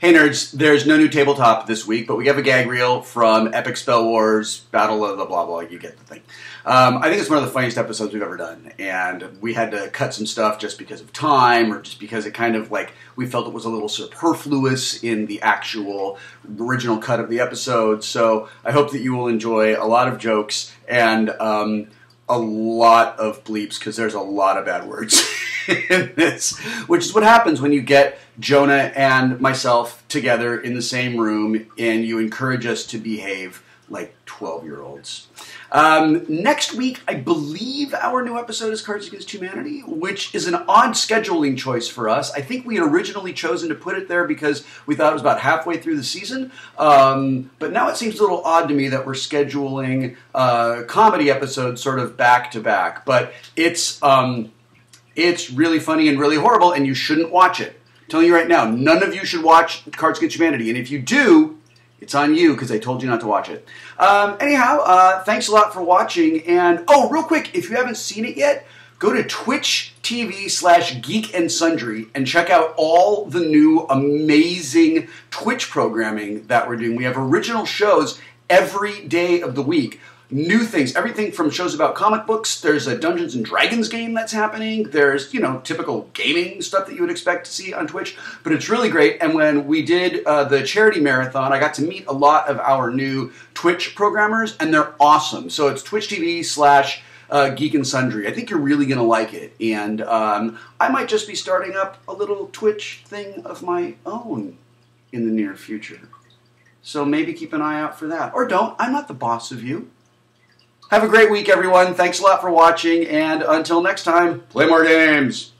Hey nerds, there's no new tabletop this week, but we have a gag reel from Epic Spell Wars, Battle of the blah blah, you get the thing. Um, I think it's one of the funniest episodes we've ever done, and we had to cut some stuff just because of time, or just because it kind of like we felt it was a little superfluous in the actual original cut of the episode. So I hope that you will enjoy a lot of jokes and um, a lot of bleeps because there's a lot of bad words. in this, which is what happens when you get Jonah and myself together in the same room and you encourage us to behave like 12 year olds. Um, next week, I believe our new episode is Cards Against Humanity, which is an odd scheduling choice for us. I think we had originally chosen to put it there because we thought it was about halfway through the season. Um, but now it seems a little odd to me that we're scheduling uh, comedy episodes sort of back to back. But it's. Um, it's really funny and really horrible, and you shouldn't watch it. I'm telling you right now, none of you should watch Cards Against Humanity, and if you do, it's on you because I told you not to watch it. Um, anyhow, uh, thanks a lot for watching, and oh, real quick, if you haven't seen it yet, go to Twitch TV slash Geek and Sundry and check out all the new amazing Twitch programming that we're doing. We have original shows every day of the week new things. Everything from shows about comic books. There's a Dungeons and Dragons game that's happening. There's you know typical gaming stuff that you would expect to see on Twitch. But it's really great. And when we did uh, the charity marathon, I got to meet a lot of our new Twitch programmers, and they're awesome. So it's Twitch TV slash. Uh, Geek and Sundry. I think you're really going to like it. And um, I might just be starting up a little Twitch thing of my own in the near future. So maybe keep an eye out for that. Or don't. I'm not the boss of you. Have a great week, everyone. Thanks a lot for watching, and until next time, play more games.